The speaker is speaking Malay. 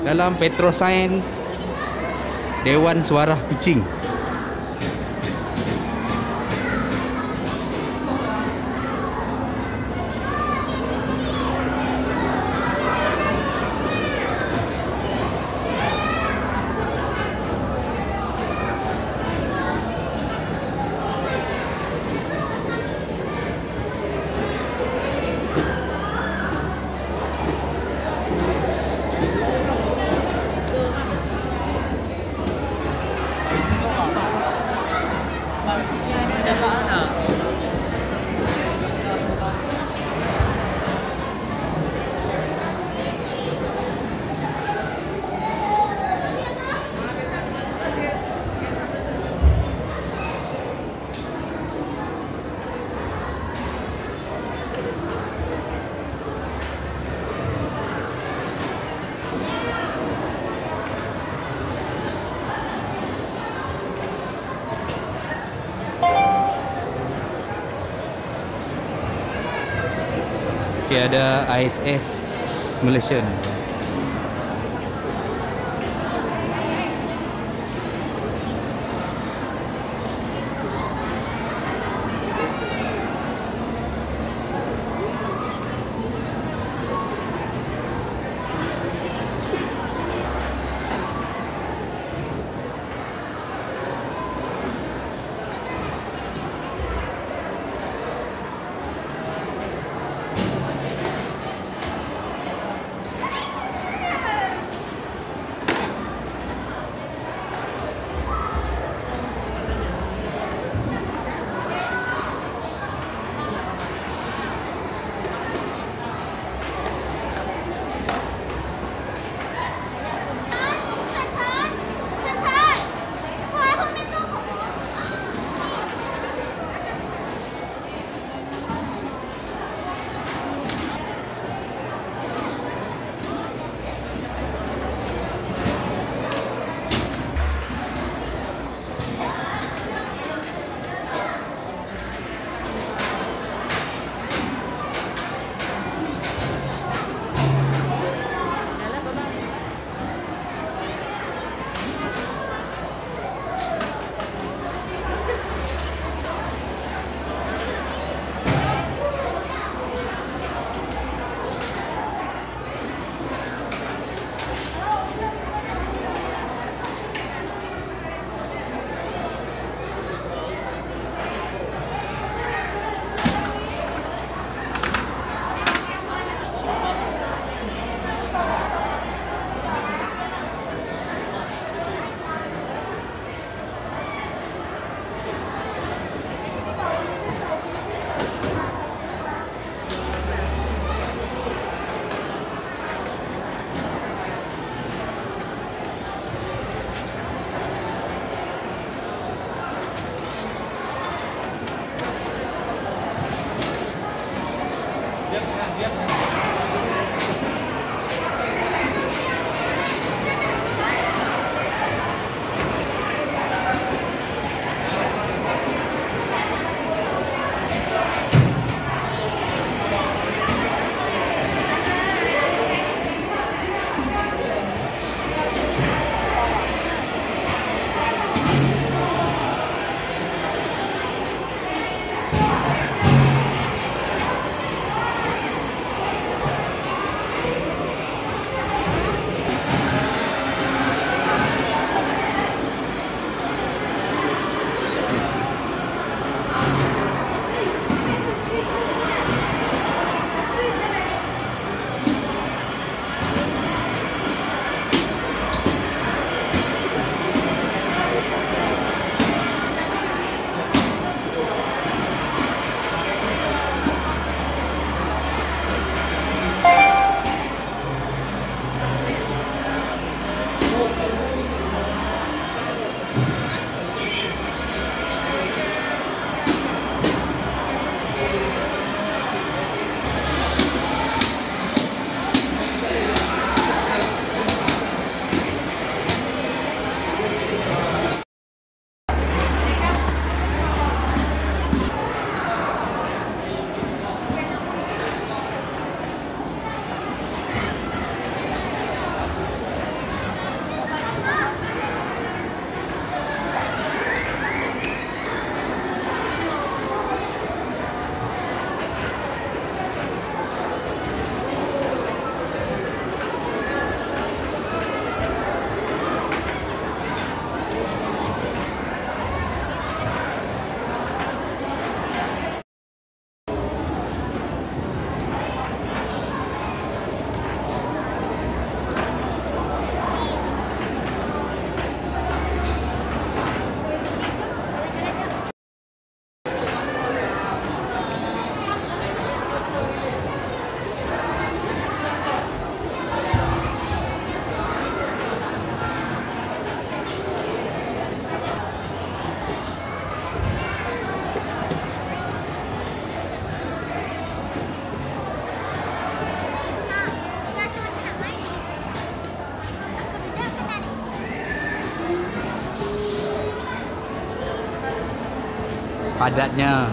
dalam Petroscience Dewan Suara Kucing. I don't know. Okay, ada ISS Malaysian. Padatnya